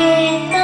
Kita